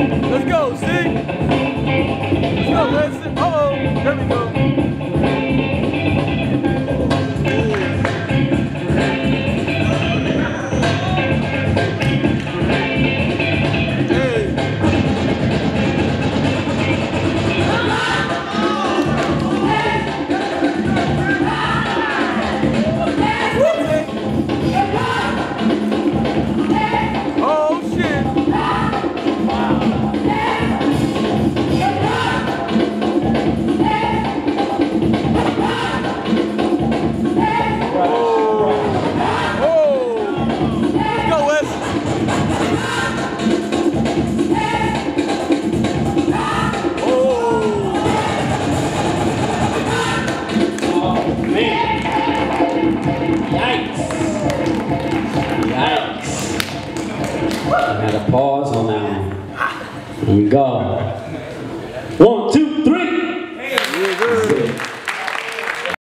Let's go, see? Let's go, Winston. Uh-oh. There we go. Yikes. Yikes. I had a pause on that one. Here we go.